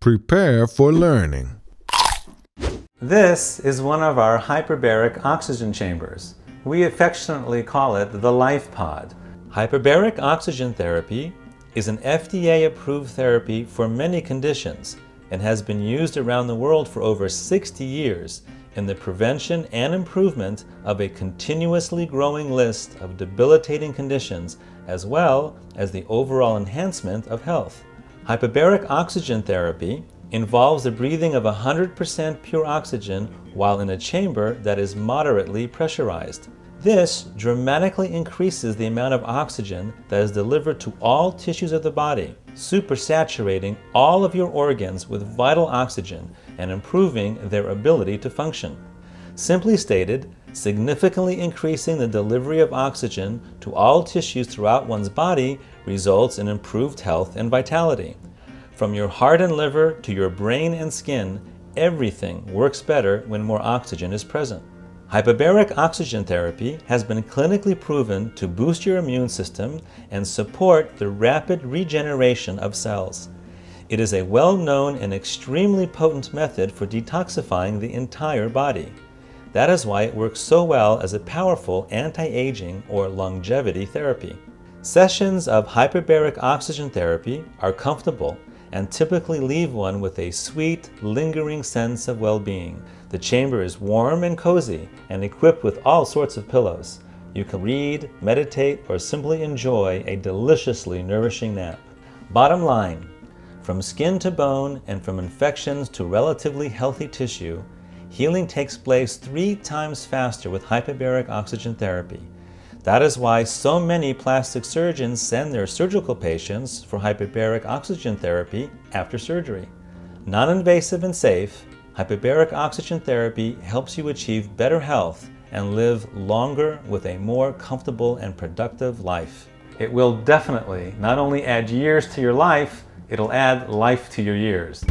Prepare for learning. This is one of our hyperbaric oxygen chambers. We affectionately call it the Life Pod. Hyperbaric oxygen therapy is an FDA-approved therapy for many conditions and has been used around the world for over 60 years in the prevention and improvement of a continuously growing list of debilitating conditions as well as the overall enhancement of health. Hyperbaric oxygen therapy involves the breathing of 100% pure oxygen while in a chamber that is moderately pressurized. This dramatically increases the amount of oxygen that is delivered to all tissues of the body, supersaturating all of your organs with vital oxygen and improving their ability to function. Simply stated, significantly increasing the delivery of oxygen to all tissues throughout one's body results in improved health and vitality. From your heart and liver to your brain and skin, everything works better when more oxygen is present. Hyperbaric oxygen therapy has been clinically proven to boost your immune system and support the rapid regeneration of cells. It is a well-known and extremely potent method for detoxifying the entire body. That is why it works so well as a powerful anti-aging or longevity therapy. Sessions of hyperbaric oxygen therapy are comfortable and typically leave one with a sweet, lingering sense of well-being. The chamber is warm and cozy and equipped with all sorts of pillows. You can read, meditate, or simply enjoy a deliciously nourishing nap. Bottom line, from skin to bone and from infections to relatively healthy tissue, healing takes place three times faster with hyperbaric oxygen therapy. That is why so many plastic surgeons send their surgical patients for hyperbaric oxygen therapy after surgery. Non-invasive and safe, hyperbaric oxygen therapy helps you achieve better health and live longer with a more comfortable and productive life. It will definitely not only add years to your life, it'll add life to your years.